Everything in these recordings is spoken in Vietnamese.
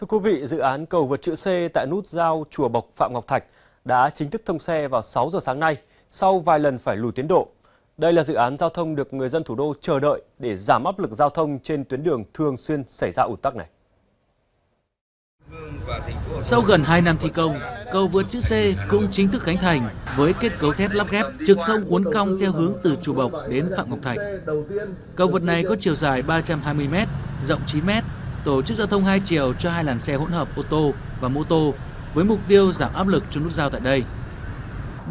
Thưa quý vị, dự án cầu vượt chữ C tại nút giao Chùa Bộc Phạm Ngọc Thạch đã chính thức thông xe vào 6 giờ sáng nay sau vài lần phải lùi tiến độ. Đây là dự án giao thông được người dân thủ đô chờ đợi để giảm áp lực giao thông trên tuyến đường thường xuyên xảy ra ùn tắc này. Sau gần 2 năm thi công, cầu vượt chữ C cũng chính thức khánh thành với kết cấu thép lắp ghép trực thông uốn cong theo hướng từ Chùa Bộc đến Phạm Ngọc Thạch. Cầu vượt này có chiều dài 320 m, rộng 9 m, tổ chức giao thông hai chiều cho hai làn xe hỗn hợp ô tô và mô tô với mục tiêu giảm áp lực cho nút giao tại đây.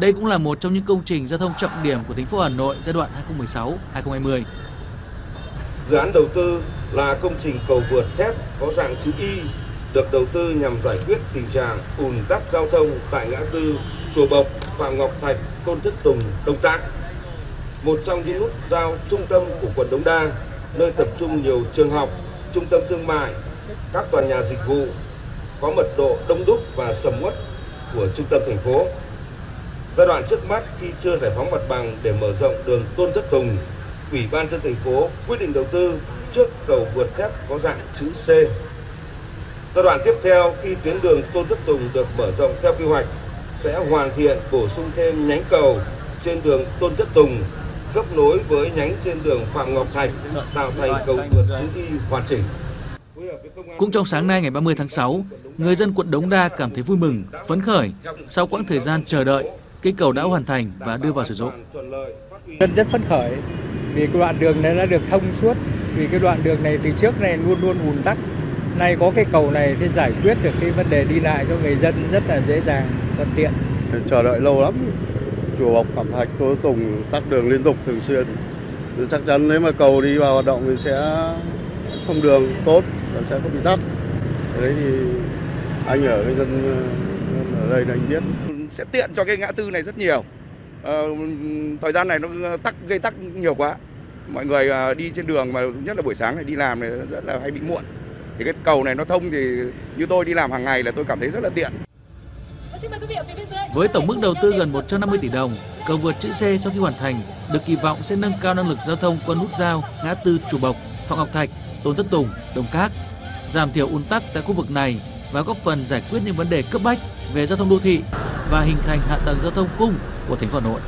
Đây cũng là một trong những công trình giao thông trọng điểm của thành phố Hà Nội giai đoạn 2016-2020. Dự án đầu tư là công trình cầu vượt thép có dạng chữ Y được đầu tư nhằm giải quyết tình trạng ùn tắc giao thông tại ngã tư Chùa Bộc, Phạm Ngọc Thạch, Tôn Thất Tùng, Đông Tác. Một trong những nút giao trung tâm của quận Đống Đa, nơi tập trung nhiều trường học, trung tâm thương mại, các tòa nhà dịch vụ, có mật độ đông đúc và sầm uất của trung tâm thành phố. Giai đoạn trước mắt khi chưa giải phóng mặt bằng để mở rộng đường Tôn Thất Tùng, Ủy ban dân thành phố quyết định đầu tư trước cầu vượt thép có dạng chữ C. Giai đoạn tiếp theo khi tuyến đường Tôn Thất Tùng được mở rộng theo quy hoạch sẽ hoàn thiện bổ sung thêm nhánh cầu trên đường Tôn Thất Tùng gấp nối với nhánh trên đường Phạm Ngọc Thạch tạo thành cầu vượt chữ Y hoàn chỉnh. Cũng trong sáng nay ngày 30 tháng 6, người dân quận Đống Đa cảm thấy vui mừng, phấn khởi sau quãng thời gian chờ đợi, cây cầu đã hoàn thành và đưa vào sử dụng. Dân rất phấn khởi vì cái đoạn đường này đã được thông suốt, vì cái đoạn đường này từ trước này luôn luôn ùn tắc. Nay có cái cầu này thì giải quyết được cái vấn đề đi lại cho người dân rất là dễ dàng, thuận tiện. Chờ đợi lâu lắm, chùa bọc Phạm Thạch, Tô Tùng tắc đường liên tục thường xuyên. Chắc chắn nếu mà cầu đi vào hoạt động thì sẽ thông đường tốt và sẽ không bị tắc. Đấy thì anh ở cái dân ở đây là anh biết. Sẽ tiện cho cái ngã tư này rất nhiều. à, thời gian này nó tắc gây tắc nhiều quá. Mọi người à, đi trên đường mà nhất là buổi sáng này đi làm này rất là hay bị muộn. Thì cái cầu này nó thông thì như tôi đi làm hàng ngày là tôi cảm thấy rất là tiện. Với tổng mức đầu tư gần 150 tỷ đồng, cầu vượt chữ C sau khi hoàn thành được kỳ vọng sẽ nâng cao năng lực giao thông qua nút giao ngã tư Chùa Bộc, Phạm Ngọc Thạch, Tôn Thất Tùng, Đồng Các, giảm thiểu ùn tắc tại khu vực này và góp phần giải quyết những vấn đề cấp bách về giao thông đô thị và hình thành hạ tầng giao thông khung của thành phố Hà Nội.